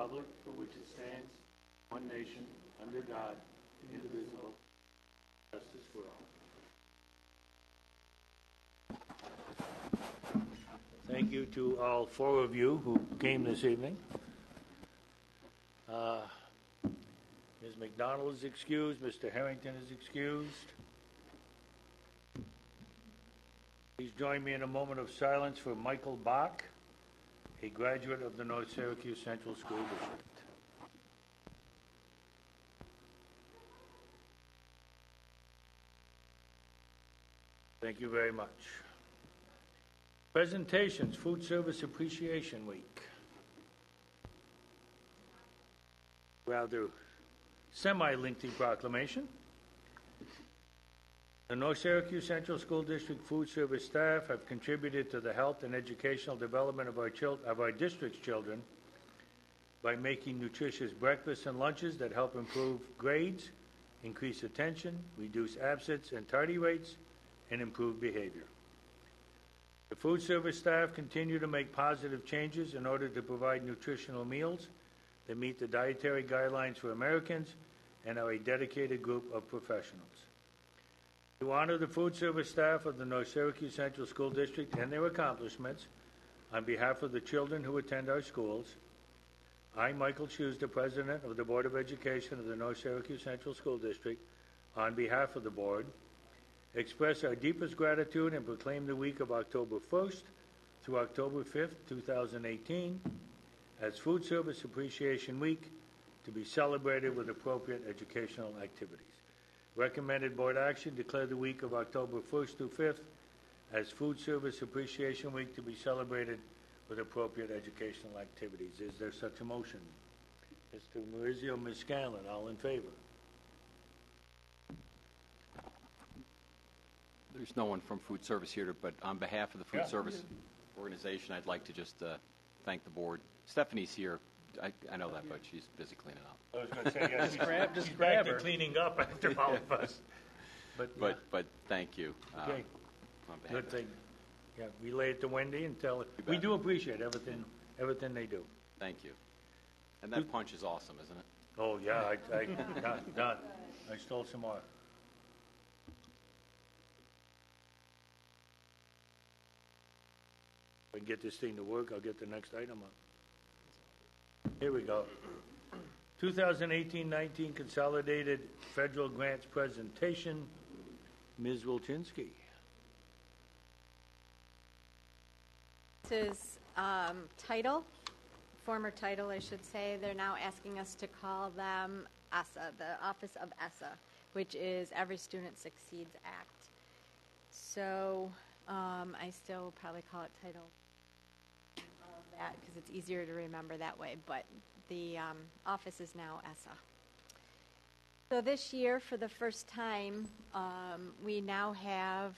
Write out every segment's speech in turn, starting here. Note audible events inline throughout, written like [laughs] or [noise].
republic for which it stands, one nation, under God, indivisible, justice for all. Thank you to all four of you who came this evening. Uh, Ms. McDonald is excused, Mr. Harrington is excused. Please join me in a moment of silence for Michael Bach, a graduate of the North Syracuse Central School District. Thank you very much. Presentations, Food Service Appreciation Week. Rather semi-lengthy proclamation. The North Syracuse Central School District food service staff have contributed to the health and educational development of our of our district's children by making nutritious breakfasts and lunches that help improve grades, increase attention, reduce absence and tardy rates, and improve behavior. The food service staff continue to make positive changes in order to provide nutritional meals that meet the dietary guidelines for Americans and are a dedicated group of professionals. To honor the food service staff of the North Syracuse Central School District and their accomplishments, on behalf of the children who attend our schools, I, Michael the President of the Board of Education of the North Syracuse Central School District, on behalf of the Board, express our deepest gratitude and proclaim the week of October 1st through October 5th, 2018, as Food Service Appreciation Week to be celebrated with appropriate educational activities. Recommended board action, declare the week of October 1st through 5th as Food Service Appreciation Week to be celebrated with appropriate educational activities. Is there such a motion? Mr. Maurizio, Ms. Scanlon, all in favor? There's no one from food service here, but on behalf of the Yeah. food service organization, I'd like to just uh, thank the board. Stephanie's here. I, I know that, but she's busy cleaning up. I was going to say, yes. Just grab- just grab back her. cleaning up after [laughs] all of us. But, yeah, But, but thank you. uh, okay, on behalf good of- thing. Yeah, relay it to Wendy and tell her, we bet. do appreciate everything, everything they do. Thank you. And that punch is awesome, isn't it? Oh, yeah, I, [laughs] I, done, done. I stole some more. If I can get this thing to work, I'll get the next item up. Here we go. 2018-19 Consolidated Federal Grants Presentation, Ms. Wilchinsky. This is um, title, former title, I should say. They're now asking us to call them ESSA, the Office of ESSA, which is Every Student Succeeds Act. So um, I still probably call it title that because it's easier to remember that way. But the um, office is now ESSA. So this year, for the first time, um, we now have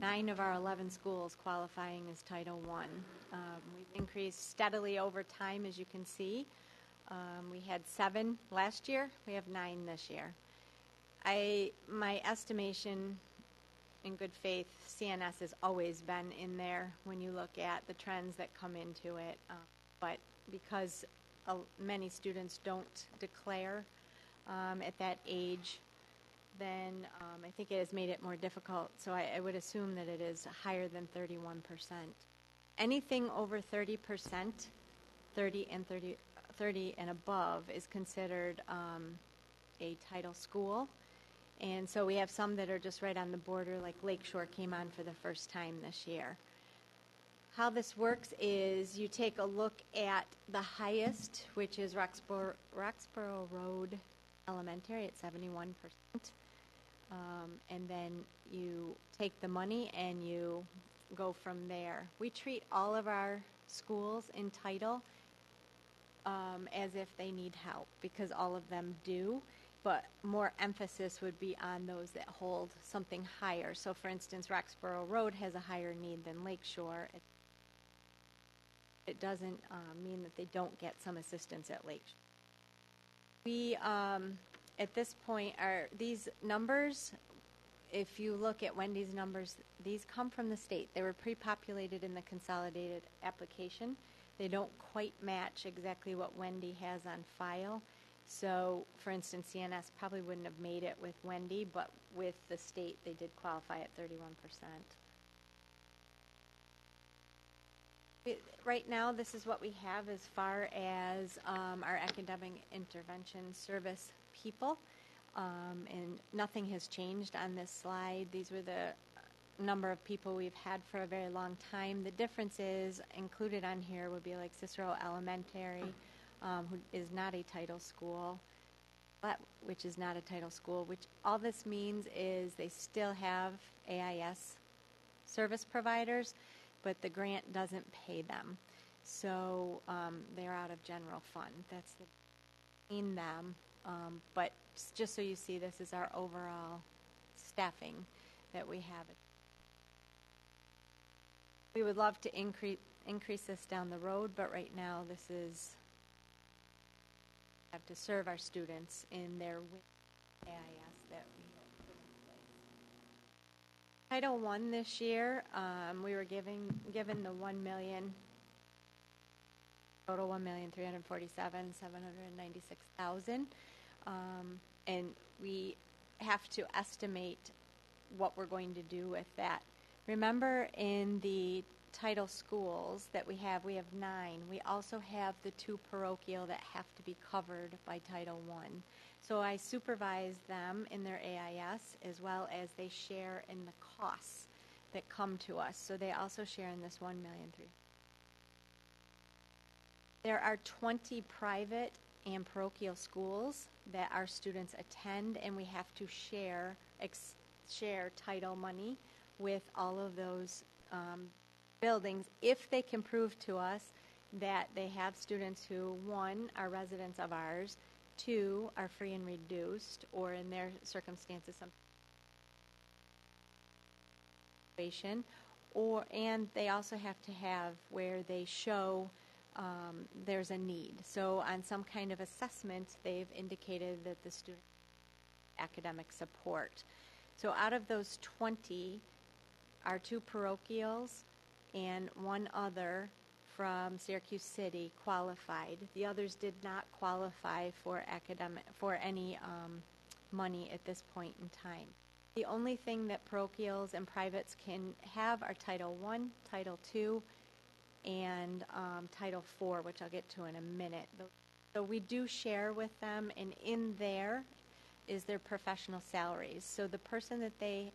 nine of our 11 schools qualifying as Title I. Um, we've increased steadily over time, as you can see. Um, we had seven last year. We have nine this year. I my estimation, in good faith, CNS has always been in there when you look at the trends that come into it. Uh, but because uh, many students don't declare um, at that age, then um, I think it has made it more difficult. So I, I would assume that it is higher than 31%. Anything over 30%, 30 and 30, 30 and above, is considered um, a title school. And so we have some that are just right on the border, like Lakeshore came on for the first time this year. How this works is you take a look at the highest, which is Roxboro, Roxboro Road Elementary at 71%. Um, and then you take the money and you go from there. We treat all of our schools in title um, as if they need help because all of them do, but more emphasis would be on those that hold something higher. So, for instance, Roxboro Road has a higher need than Lakeshore. It, it doesn't um, mean that they don't get some assistance at Lakeshore. We, um, at this point, are these numbers. If you look at Wendy's numbers, these come from the state. They were pre-populated in the consolidated application. They don't quite match exactly what Wendy has on file. So, for instance, CNS probably wouldn't have made it with Wendy, but with the state, they did qualify at 31%. It- Right now, this is what we have as far as um, our academic intervention service people. Um, And nothing has changed on this slide. These were the number of people we've had for a very long time. The difference is, included on here would be like Cicero Elementary, um, who is not a title school, but, which is not a title school, which all this means is they still have AIS service providers, but the grant doesn't pay them. So um, they're out of general fund. That's the in them. Um, but just so you see, this is our overall staffing that we have. We would love to increase increase this down the road, but right now this is have to serve our students in their AIS that we. Title One this year, um, we were giving given the one million total one million three hundred forty-seven seven hundred ninety-six thousand, um, and we have to estimate what we're going to do with that. Remember, in the title schools that we have, we have nine. We also have the two parochial that have to be covered by Title One. So I supervise them in their AIS as well as they share in the costs that come to us. So they also share in this one million three. There are 20 private and parochial schools that our students attend, and we have to share ex- share title money with all of those um, buildings if they can prove to us that they have students who one are residents of ours, two are free and reduced, or in their circumstances some situation, or and they also have to have where they show um, there's a need. So on some kind of assessment, they've indicated that the student academic support. So out of those 20, our two parochials and one other from Syracuse City qualified. The others did not qualify for academic for any um, money at this point in time. The only thing that parochials and privates can have are Title I, Title II, and um, Title IV, which I'll get to in a minute. So we do share with them, and in there is their professional salaries. So the person that they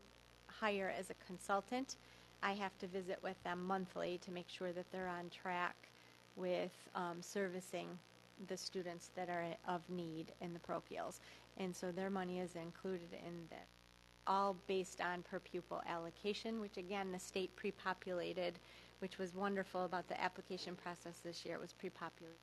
hire as a consultant, I have to visit with them monthly to make sure that they're on track with um, servicing the students that are of need in the parochials. And so their money is included in that all based on per pupil allocation, which again, the state pre-populated, which was wonderful about the application process this year. It was pre-populated.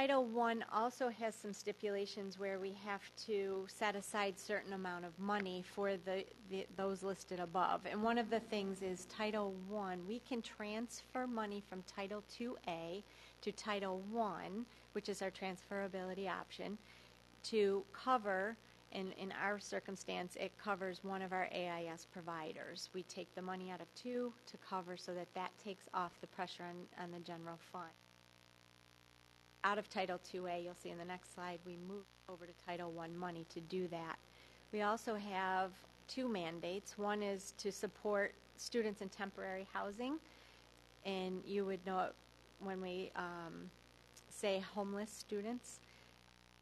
Title I also has some stipulations where we have to set aside certain amount of money for the, the those listed above. And one of the things is Title I, we can transfer money from Title IIA to Title I, which is our transferability option, to cover in, in our circumstance, it covers one of our AIS providers. We take the money out of two to cover so that that takes off the pressure on, on the general fund. Out of Title IIA, you'll see in the next slide, we move over to Title I money to do that. We also have two mandates. One is to support students in temporary housing, and you would know it when we um, say homeless students.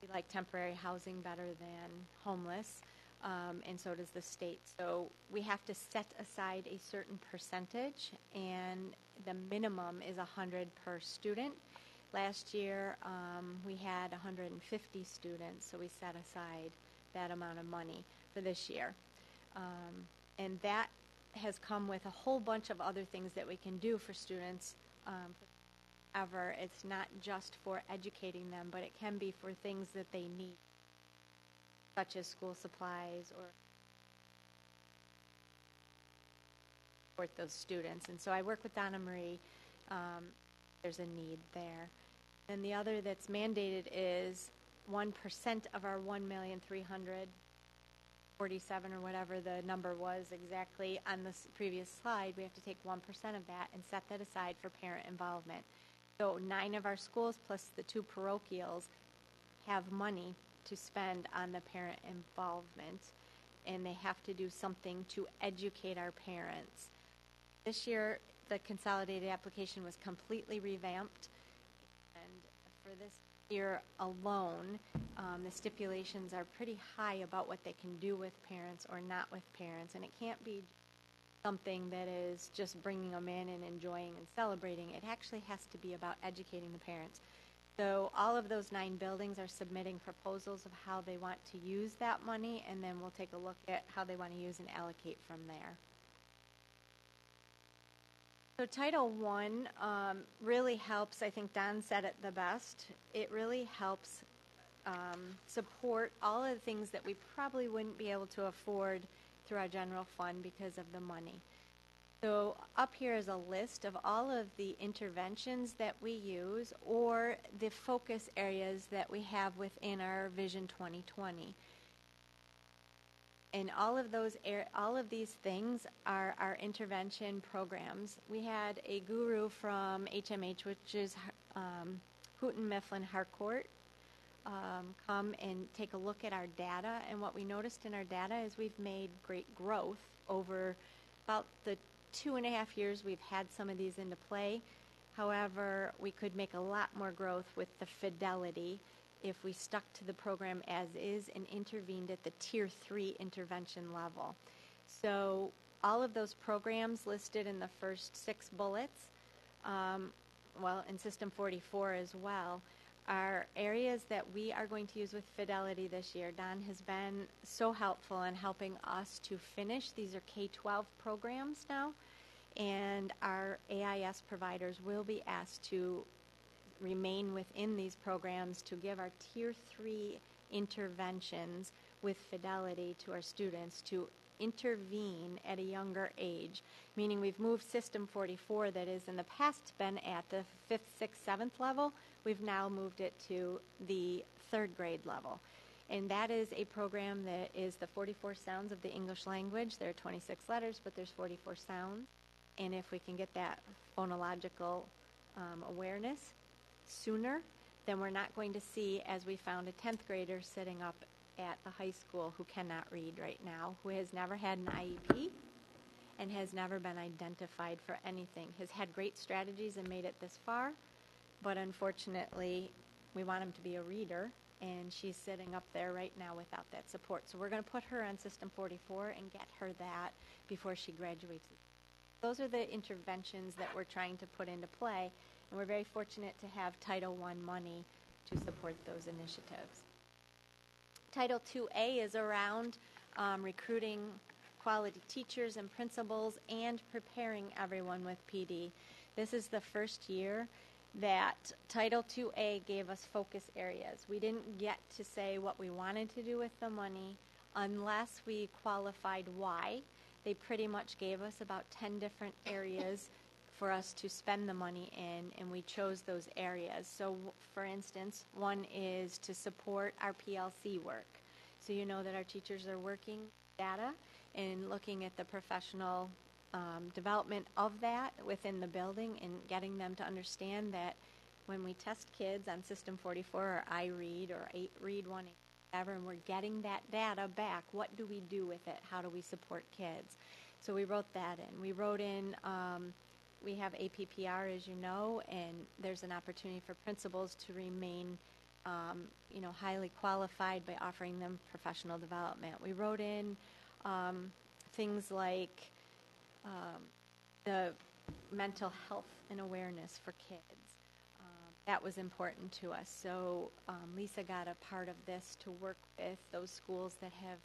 We like temporary housing better than homeless, um, and so does the state. So we have to set aside a certain percentage, and the minimum is 100 per student. Last year, um, we had 150 students, so we set aside that amount of money for this year. Um, and that has come with a whole bunch of other things that we can do for students um, ever. It's not just for educating them, but it can be for things that they need, such as school supplies or support those students. And so I work with Donna Marie. Um, there's a need there. And the other that's mandated is 1% of our 1,300 47 or whatever the number was exactly on this previous slide, we have to take 1% of that and set that aside for parent involvement. So nine of our schools plus the two parochials have money to spend on the parent involvement, and they have to do something to educate our parents. This year, the consolidated application was completely revamped, for this year alone, um, the stipulations are pretty high about what they can do with parents or not with parents, and it can't be something that is just bringing them in and enjoying and celebrating. It actually has to be about educating the parents. So all of those nine buildings are submitting proposals of how they want to use that money, and then we'll take a look at how they want to use and allocate from there. So Title One um, really helps. I think Don said it the best. It really helps um, support all of the things that we probably wouldn't be able to afford through our general fund because of the money. So up here is a list of all of the interventions that we use or the focus areas that we have within our Vision 2020. And all of those, ar- all of these things are our intervention programs. We had a guru from HMH, which is um, Houghton Mifflin Harcourt, um, come and take a look at our data. And what we noticed in our data is we've made great growth over about the two and a half years we've had some of these into play. However, we could make a lot more growth with the fidelity if we stuck to the program as is and intervened at the tier three intervention level. So, all of those programs listed in the first six bullets, um, well, in System 44 as well, are areas that we are going to use with Fidelity this year. Don has been so helpful in helping us to finish. These are K 12 programs now, and our AIS providers will be asked to remain within these programs to give our Tier 3 interventions with Fidelity to our students to intervene at a younger age, meaning we've moved System 44 that is in the past been at the fifth, sixth, seventh level We've now moved it to the third grade level. And that is a program that is the 44 sounds of the English language. There are 26 letters, but there's 44 sounds. And if we can get that phonological um, awareness sooner, then we're not going to see, as we found a 10th grader sitting up at the high school who cannot read right now, who has never had an IEP and has never been identified for anything, has had great strategies and made it this far, but unfortunately, we want him to be a reader, and she's sitting up there right now without that support. So we're going to put her on System 44 and get her that before she graduates. Those are the interventions that we're trying to put into play, and we're very fortunate to have Title I money to support those initiatives. Title IIA is around um, recruiting quality teachers and principals and preparing everyone with PD. This is the first year that Title IIA gave us focus areas. We didn't get to say what we wanted to do with the money unless we qualified why. They pretty much gave us about 10 different areas for us to spend the money in, and we chose those areas. So, for instance, one is to support our PLC work. So, you know that our teachers are working data and looking at the professional um, development of that within the building and getting them to understand that when we test kids on System 44 or iRead or 8 Read 1, whatever, and we're getting that data back, what do we do with it? How do we support kids? So we wrote that in. We wrote in, um, we have APPR, as you know, and there's an opportunity for principals to remain, um, you know, highly qualified by offering them professional development. We wrote in um, things like um, the mental health and awareness for kids. That was important to us. So um, Lisa got a part of this to work with those schools that have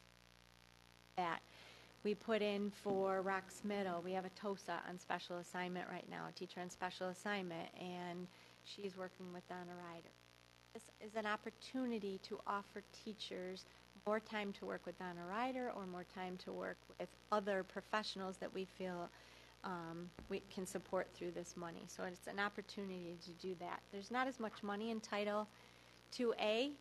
that. We put in for Rocks Middle. We have a TOSA on special assignment right now, a teacher on special assignment, and she's working with Donna Ryder. This is an opportunity to offer teachers more time to work with Donna Ryder or more time to work with other professionals that we feel um, we can support through this money. So it's an opportunity to do that. There's not as much money in Title 2A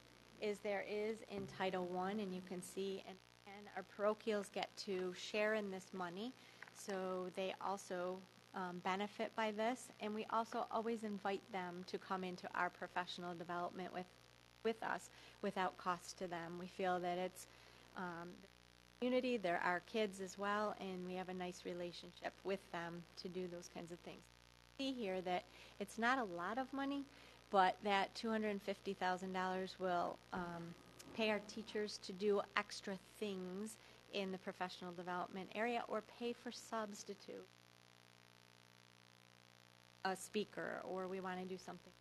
as there is in Title 1, and you can see, and, and our parochials get to share in this money, so they also um, benefit by this. And we also always invite them to come into our professional development with, with us without cost to them. We feel that it's um, community, they're our kids as well, and we have a nice relationship with them to do those kinds of things. See here that it's not a lot of money, but that $250,000 will um, pay our teachers to do extra things in the professional development area or pay for substitute a speaker or we want to do something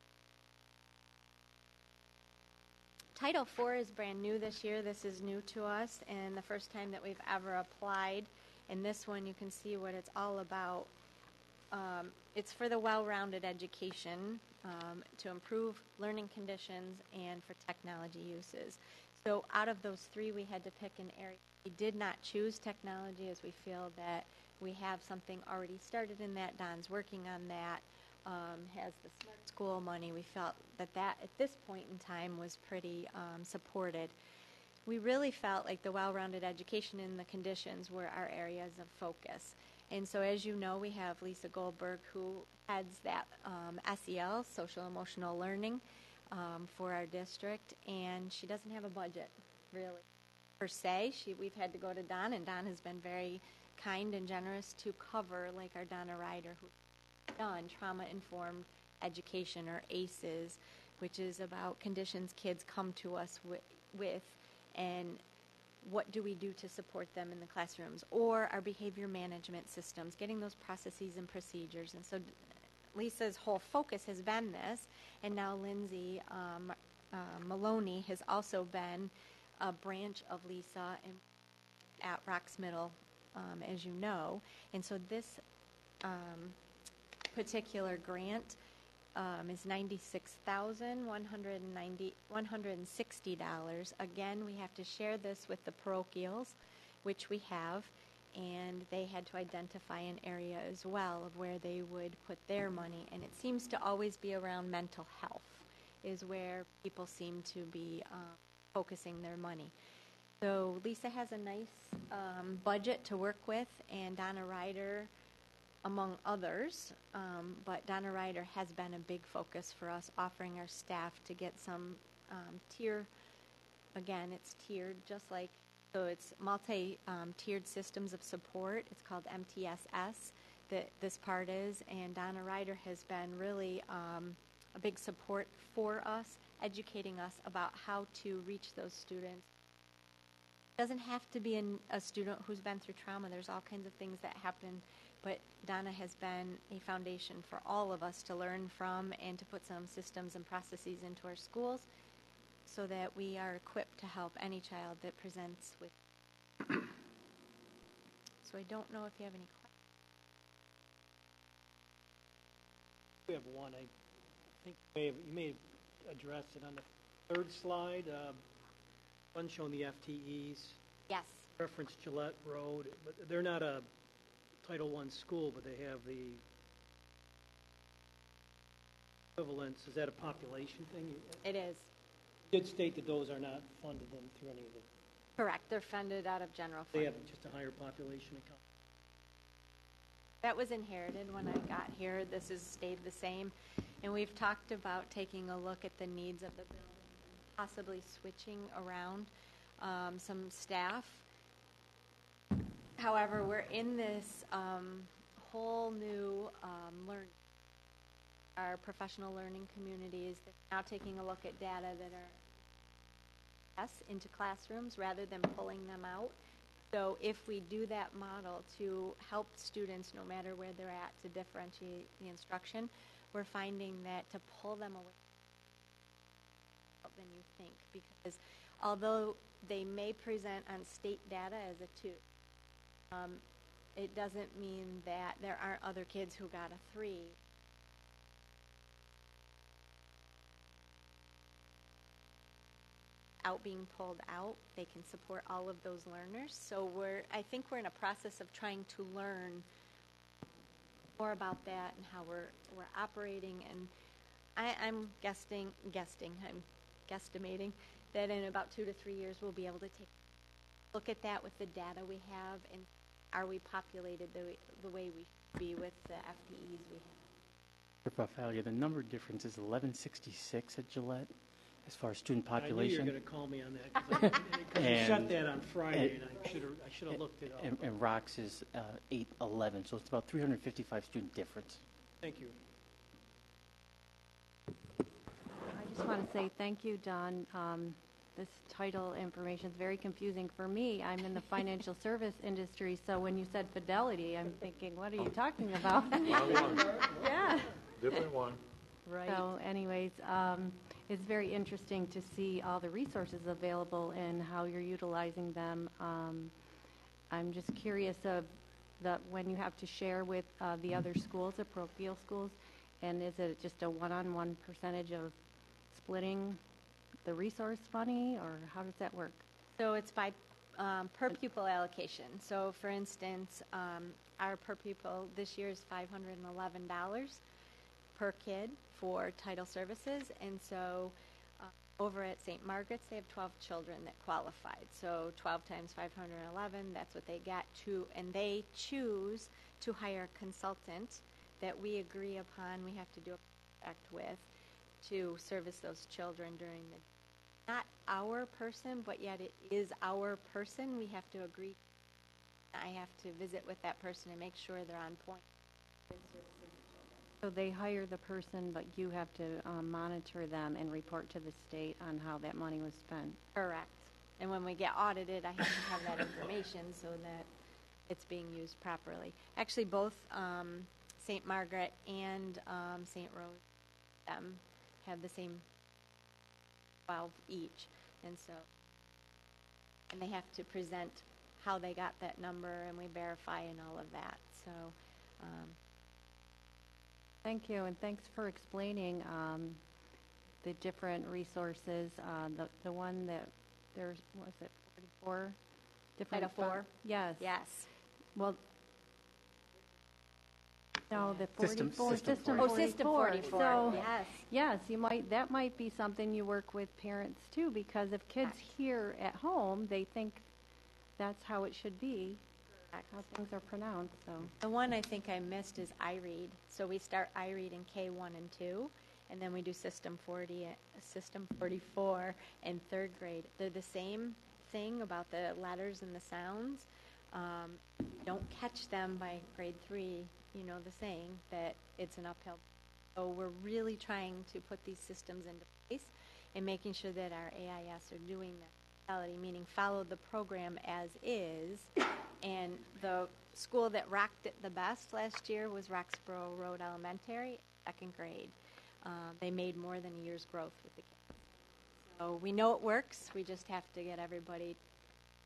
Title IV is brand new this year. This is new to us and the first time that we've ever applied. In this one, you can see what it's all about. Um, it's for the well-rounded education um, to improve learning conditions and for technology uses. So out of those three, we had to pick an area. We did not choose technology as we feel that we have something already started in that. Don's working on that um, has the smart school money. We felt that that, at this point in time, was pretty um, supported. We really felt like the well-rounded education and the conditions were our areas of focus. And so, as you know, we have Lisa Goldberg, who heads that um, SEL, social emotional learning, um, for our district, and she doesn't have a budget, really, per se. She, we've had to go to Don, and Don has been very kind and generous to cover, like our Donna Ryder, who done trauma informed education or ACEs, which is about conditions kids come to us with, with and what do we do to support them in the classrooms or our behavior management systems, getting those processes and procedures. And so Lisa's whole focus has been this, and now Lindsay um, uh, Maloney has also been a branch of Lisa in, at Rocks Middle, um, as you know. And so this um, particular grant um, is $96,160. Again, we have to share this with the parochials, which we have, and they had to identify an area as well of where they would put their money. And it seems to always be around mental health, is where people seem to be uh, focusing their money. So Lisa has a nice um, budget to work with, and Donna Ryder among others, um, but Donna Ryder has been a big focus for us, offering our staff to get some um, tier. Again, it's tiered, just like so. It's multi-tiered um, systems of support. It's called MTSS. That this part is, and Donna Ryder has been really um, a big support for us, educating us about how to reach those students. It doesn't have to be an, a student who's been through trauma. There's all kinds of things that happen but Donna has been a foundation for all of us to learn from and to put some systems and processes into our schools so that we are equipped to help any child that presents with. [coughs] so I don't know if you have any questions. We have one. I think you may have, you may have addressed it on the third slide. Uh, one showing the FTEs. Yes. Reference Gillette Road, but they're not a Title I school, but they have the equivalents. Is that a population thing? You It is. did state that those are not funded then through any of the, Correct. They're funded out of general funds. they fund. have just a higher population account. That was inherited when I got here. This has stayed the same. And we've talked about taking a look at the needs of the building, possibly switching around um, some staff. However, we're in this um, whole new um, our professional learning communities. They're now taking a look at data that are us into classrooms rather than pulling them out. So if we do that model to help students, no matter where they're at, to differentiate the instruction, we're finding that to pull them away than you think because although they may present on state data as a two, um, it doesn't mean that there aren't other kids who got a three. out being pulled out they can support all of those learners so we're i think we're in a process of trying to learn more about that and how we're we're operating and I, i'm guessing guessing i'm guesstimating that in about two to three years we'll be able to take look at that with the data we have, and are we populated the, way- the way we should be with the FTEs we have? Dr. Fafalia, the number difference is 1166 at Gillette as far as student I knew you were population. going to call me on that, because you shut that on Friday, and- and I should have, I looked it And, up. and Rox is uh, 811, so it's about 355 student difference. Thank you. I just want to say thank you, Don. Um, This title information is very confusing for me. I'm in the financial [laughs] service industry, so when you said fidelity, I'm thinking, what are you talking about? Wrong [laughs] one, [laughs] Yeah. different one. Right. So anyways, um, it's very interesting to see all the resources available and how you're utilizing them. Um, I'm just curious of the, when you have to share with uh, the other schools, the parochial schools, and is it just a one-on-one percentage of splitting the resource money, or how does that work? So it's by um, per pupil allocation. So for instance, um, our per pupil this year is $511 per kid for title services. And so uh, over at St. Margaret's, they have 12 children that qualified. So 12 times 511, that's what they get to. And they choose to hire a consultant that we agree upon, we have to do a contract with, to service those children during the not our person, but yet it is our person. We have to agree. I have to visit with that person and make sure they're on point. So they hire the person, but you have to um, monitor them and report to the state on how that money was spent. Correct. And when we get audited, I have to have that information so that it's being used properly. Actually, both um, St. Margaret and um, St. Rose um, have the same 12 each. And so, and they have to present how they got that number, and we verify and all of that. So, um, Thank you, and thanks for explaining um, the different resources. Uh, The the one that, there's, was it 44? different four? Yes. yes. Well, no, the System- 44, System System 44. Oh, System 44. 44, So, yes. yes, you might, that might be something you work with parents too, because if kids hear at home, they think that's how it should be, how things are pronounced, so. The one I think I missed is iRead. So we start iRead in K1 and 2, and then we do System 40, uh, System 44 in third grade. They're the same thing about the letters and the sounds. Um, don't catch them by grade three. You know the saying that it's an uphill. So we're really trying to put these systems into place and making sure that our AIS are doing that reality, meaning follow the program as is. And the school that rocked it the best last year was Roxboro Road Elementary, second grade. Uh, they made more than a year's growth with the kids. So we know it works. We just have to get everybody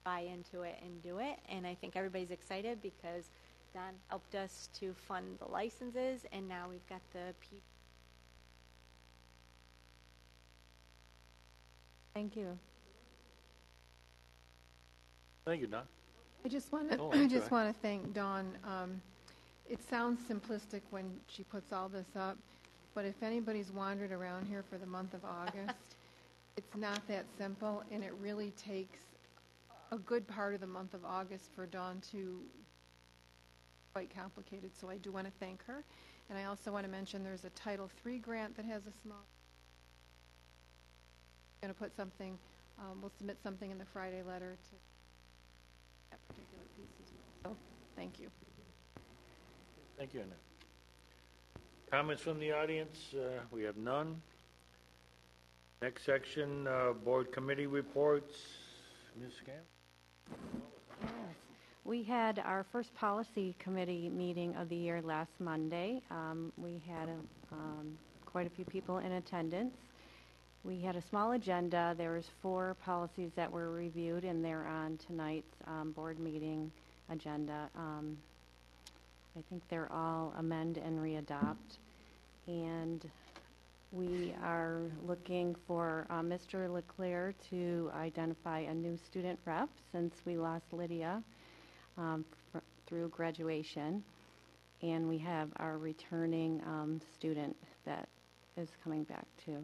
buy into it and do it. And I think everybody's excited because Don helped us to fund the licenses, and now we've got the P. Thank you. Thank you, Don. I just want Oh, [clears throat] to, I I'm just sorry. want to thank Dawn. Um, It sounds simplistic when she puts all this up, but if anybody's wandered around here for the month of August, [laughs] it's not that simple, and it really takes a good part of the month of August for Dawn to, quite complicated, so I do want to thank her. And I also want to mention there's a Title III grant that has a small, going to put something, um, we'll submit something in the Friday letter to that particular piece as well. So, thank you. Thank you, Annette. Comments from the audience? Uh, We have none. Next section, uh, board committee reports. Ms. Scamp? We had our first policy committee meeting of the year last Monday. Um, We had a, um, quite a few people in attendance. We had a small agenda. There was four policies that were reviewed, and they're on tonight's um, board meeting agenda. Um, I think they're all amend and readopt. And we are looking for uh, Mr. Leclerc to identify a new student rep since we lost Lydia um, fr- through graduation. And we have our returning um, student that is coming back too.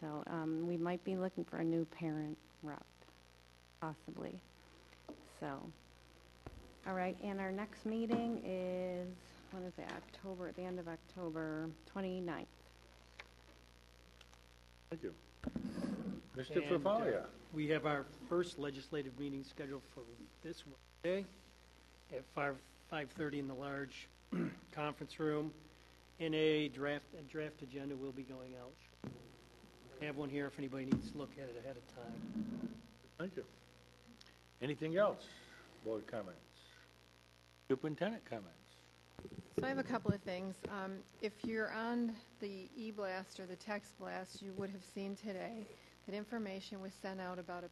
So um, we might be looking for a new parent rep, possibly. So, all right, and our next meeting is, when is it, October, at the end of October 29th. Thank you. Mr. And, uh, Fafalia? We have our first legislative meeting scheduled for this Wednesday at five, five-thirty in the large [clears throat] conference room. And a draft, a draft agenda will be going out. I Have one here if anybody needs to look at it ahead of time. Thank you. Anything else? Board comments? Superintendent comments? So I have a couple of things. Um, If you're on the e-blast or the text blast, you would have seen today that information was sent out about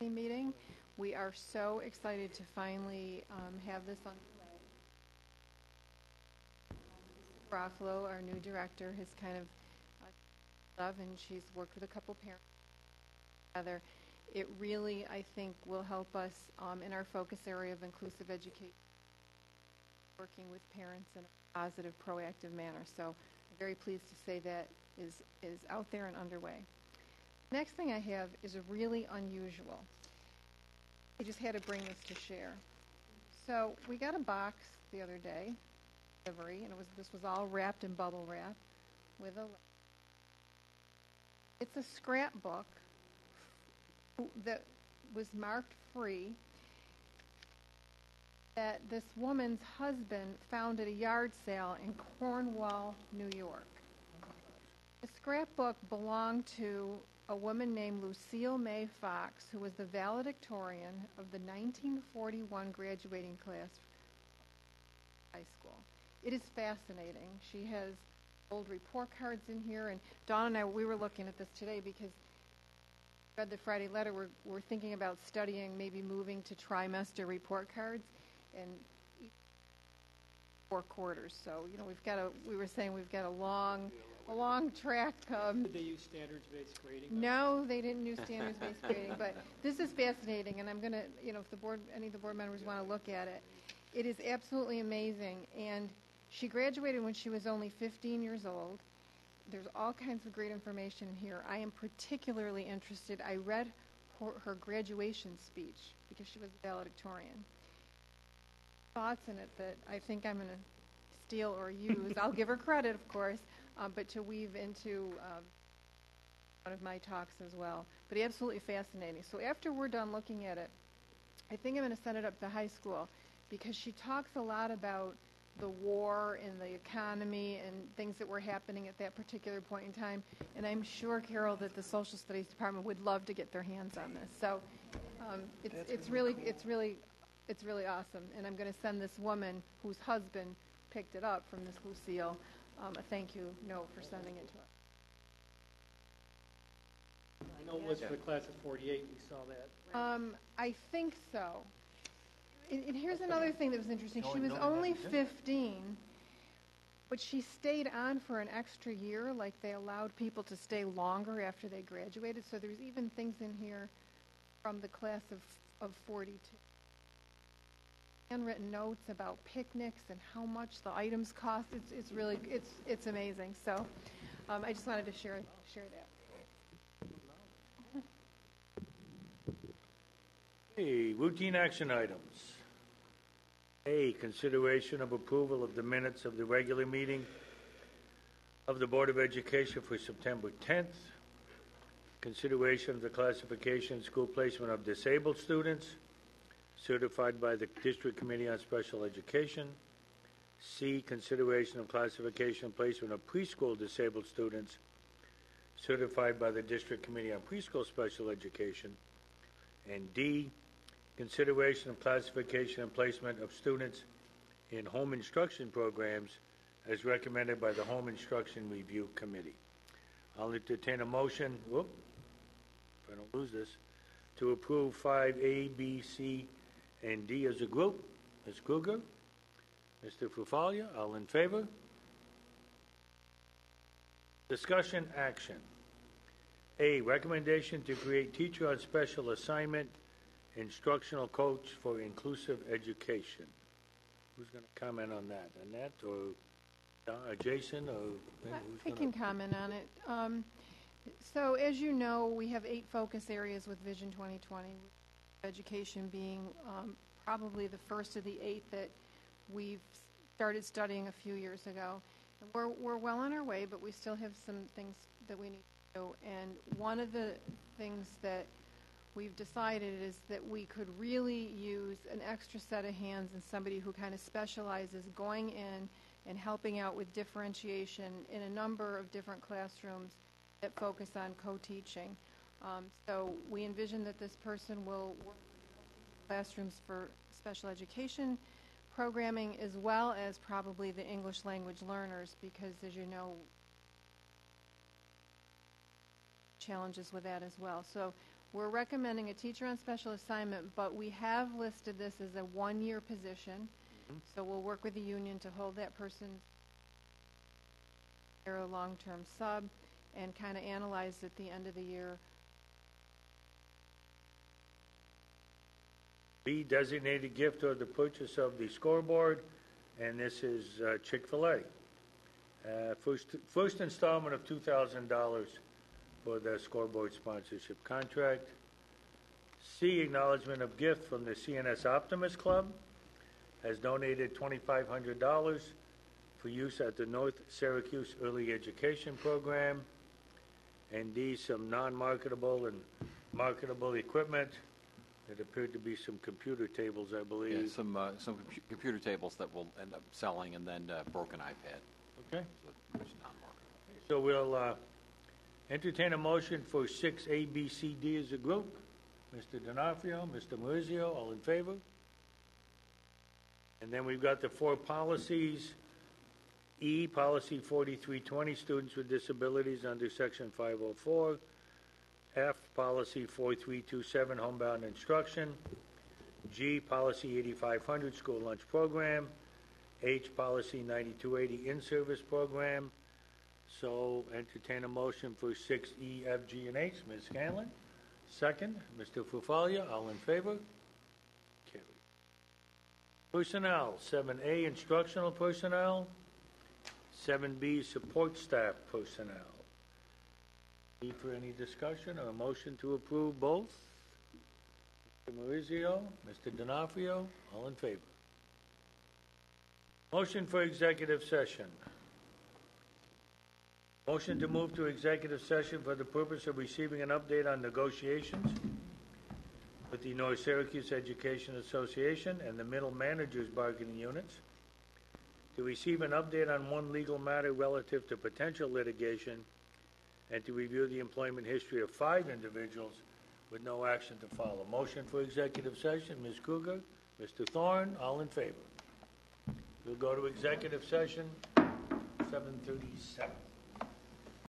a meeting. We are so excited to finally um, have this on. the way. Ruffalo, our new director, has kind of uh, love, and she's worked with a couple parents together. It really, I think, will help us um, in our focus area of inclusive education working with parents in a positive, proactive manner. So I'm very pleased to say that is, is out there and underway. Next thing I have is a really unusual. I just had to bring this to share. So we got a box the other day, delivery, and it was this was all wrapped in bubble wrap with a. It's a scrapbook that was marked free that this woman's husband found at a yard sale in Cornwall, New York. The scrapbook belonged to a woman named Lucille May Fox, who was the valedictorian of the 1941 graduating class high school. It is fascinating. She has old report cards in here, and Dawn and I, we were looking at this today because read the Friday letter, we're, we're thinking about studying maybe moving to trimester report cards and four quarters. So, you know, we've got a, we were saying we've got a long, a long track. Um, Did they use standards-based grading? no, they didn't use standards-based grading, but this is fascinating, and I'm going to, you know, if the board, any of the board members want to look at it. It is absolutely amazing, and she graduated when she was only 15 years old. There's all kinds of great information here. I am particularly interested. I read her, her graduation speech because she was valedictorian. Thoughts in it that I think I'm going to steal or use. I'll give her credit, of course, um, but to weave into um, one of my talks as well. But absolutely fascinating. So after we're done looking at it, I think I'm going to send it up to high school because she talks a lot about the war and the economy and things that were happening at that particular point in time. And I'm sure, Carol, that the social studies department would love to get their hands on this. So um, it's, it's really, it's really, it's really awesome. And I'm going to send this woman whose husband picked it up from this Lucille um, a thank you note for sending it to us. I know it was for the class of 48, we saw that. Um, I think so. And, and here's another thing that was interesting. She was only 15, but she stayed on for an extra year, like they allowed people to stay longer after they graduated. So there's even things in here from the class of, of 42. Handwritten notes about picnics and how much the items cost. It's, it's really, it's, it's amazing. So um, I just wanted to share, share that. Okay, routine action items. A, consideration of approval of the minutes of the regular meeting of the Board of Education for September 10th. Consideration of the classification and school placement of disabled students certified by the District Committee on Special Education. C, consideration of classification and placement of preschool disabled students certified by the District Committee on Preschool Special Education. And D, consideration of classification and placement of students in home instruction programs as recommended by the Home Instruction Review Committee. I'll entertain a motion, whoop, if I don't lose this, to approve 5A, B, C, and D as a group. Ms. Kruger? Mr. Fafalia, all in favor? Discussion action. A, recommendation to create teacher on special assignment instructional coach for inclusive education. Who's going to comment on that? Annette or uh, Jason or I can comment on it. Um, So as you know, we have eight focus areas with Vision 2020. Education being um, probably the first of the eight that we've started studying a few years ago. We're, we're well on our way, but we still have some things that we need to do. And one of the things that we've decided is that we could really use an extra set of hands and somebody who kind of specializes going in and helping out with differentiation in a number of different classrooms that focus on co-teaching. Um, so we envision that this person will work with classrooms for special education programming as well as probably the English language learners because as you know challenges with that as well. So we're recommending a teacher on special assignment, but we have listed this as a one-year position. So we'll work with the union to hold that person a long-term sub and kind of analyze at the end of the year B, designated gift or the purchase of the scoreboard, and this is uh, Chick-fil-A. Uh, First first installment of $2,000 for the scoreboard sponsorship contract. C, acknowledgement of gift from the CNS Optimist Club, has donated $2,500 for use at the North Syracuse Early Education Program. And D, some non-marketable and marketable equipment. It appeared to be some computer tables, I Yeah, believe. some, uh, some compu- computer tables that we'll end up selling, and then uh, broken iPad, Okay, so it's non-marketable. so we'll uh, entertain a motion for six A, B, C, D as a group. Mr. D'Onofrio, Mr. Marizio, all in favor? And then we've got the four policies. E, Policy 4320, Students with Disabilities under Section 504. F, Policy 4327, Homebound Instruction. G, Policy 8500, School Lunch Program. H, Policy 9280, In-Service Program. So entertain a motion for 6E, F, G, and H. Ms. Scanlon, second. Mr. Fafalia, all in favor? Carried. Personnel, 7A, Instructional Personnel. 7B, Support Staff Personnel. Need for any discussion or a motion to approve both? Mr. Marizio, Mr. D'Onofrio, all in favor? Motion for executive session. Motion to move to executive session for the purpose of receiving an update on negotiations with the North Syracuse Education Association and the Middle Managers Bargaining Units, to receive an update on one legal matter relative to potential litigation, and to review the employment history of five individuals with no action to follow. Motion for executive session, Ms. Kruger, Mr. Thorne, all in favor. We'll go to executive session, 7:37.